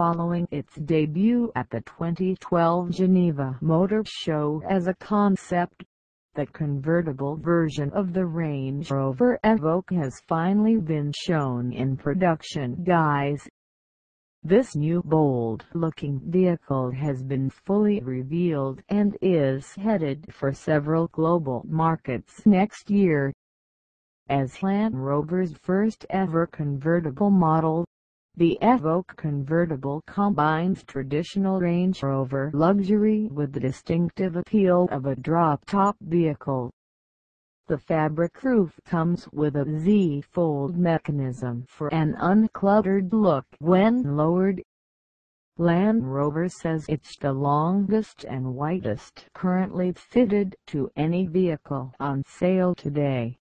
following its debut at the 2012 Geneva Motor Show as a concept. The convertible version of the Range Rover Evoque has finally been shown in production guise. This new bold-looking vehicle has been fully revealed and is headed for several global markets next year. As Land Rover's first ever convertible model, the Evoque convertible combines traditional Range Rover luxury with the distinctive appeal of a drop-top vehicle. The fabric roof comes with a Z-fold mechanism for an uncluttered look when lowered. Land Rover says it's the longest and widest currently fitted to any vehicle on sale today.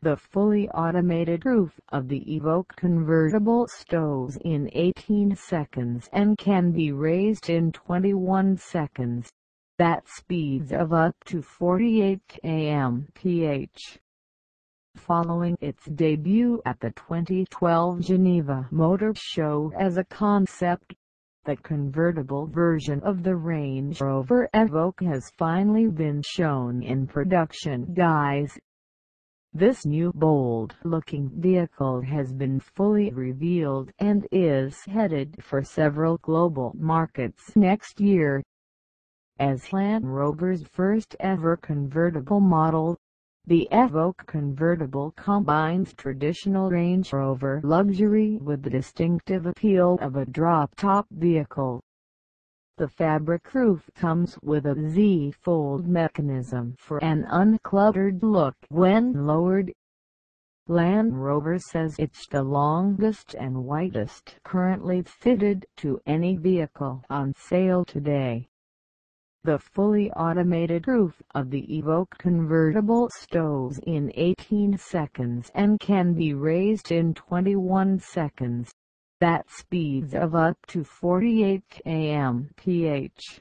The fully automated roof of the Evoque convertible stows in 18 seconds and can be raised in 21 seconds. That speeds of up to 48 km/h. Following its debut at the 2012 Geneva Motor Show as a concept, the convertible version of the Range Rover Evoque has finally been shown in production guise. This new bold-looking vehicle has been fully revealed and is headed for several global markets next year. As Land Rover's first ever convertible model, the Evoque convertible combines traditional Range Rover luxury with the distinctive appeal of a drop-top vehicle. The fabric roof comes with a Z-fold mechanism for an uncluttered look when lowered. Land Rover says it's the longest and widest currently fitted to any vehicle on sale today. The fully automated roof of the Evoque convertible stows in 18 seconds and can be raised in 21 seconds that speeds of up to 48 km/h.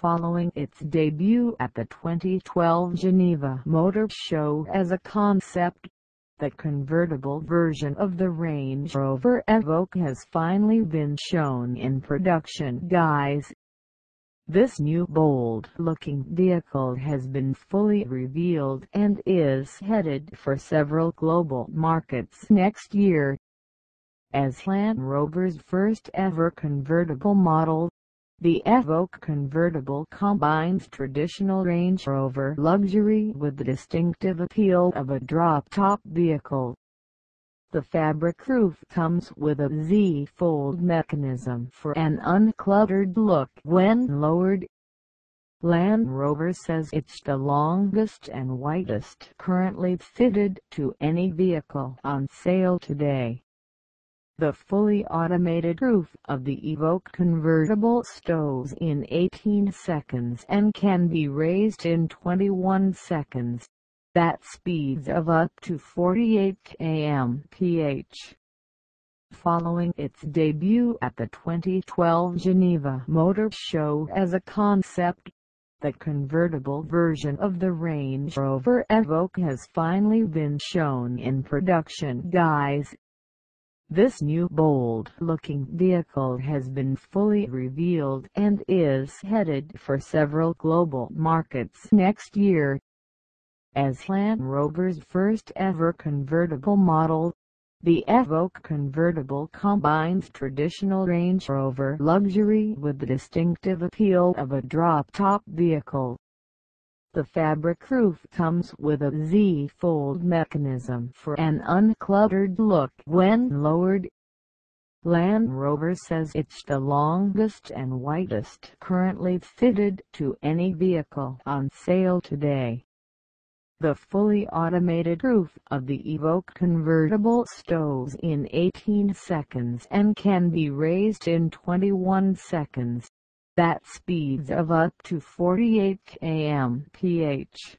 Following its debut at the 2012 Geneva Motor Show as a concept. The convertible version of the Range Rover Evoque has finally been shown in production guise. This new bold-looking vehicle has been fully revealed and is headed for several global markets next year. As Land Rover's first ever convertible model, the Evoque convertible combines traditional Range Rover luxury with the distinctive appeal of a drop-top vehicle. The fabric roof comes with a Z-fold mechanism for an uncluttered look when lowered. Land Rover says it's the longest and widest currently fitted to any vehicle on sale today. The fully automated roof of the Evoque convertible stows in 18 seconds and can be raised in 21 seconds. That speeds of up to 48 km/h. Following its debut at the 2012 Geneva Motor Show as a concept, the convertible version of the Range Rover Evoque has finally been shown in production guise. This new bold-looking vehicle has been fully revealed and is headed for several global markets next year. As Land Rover's first ever convertible model, the Evoque convertible combines traditional Range Rover luxury with the distinctive appeal of a drop-top vehicle. The fabric roof comes with a Z-fold mechanism for an uncluttered look when lowered. Land Rover says it's the longest and widest currently fitted to any vehicle on sale today. The fully automated roof of the Evoque convertible stows in 18 seconds and can be raised in 21 seconds. That speeds of up to 48 km/h.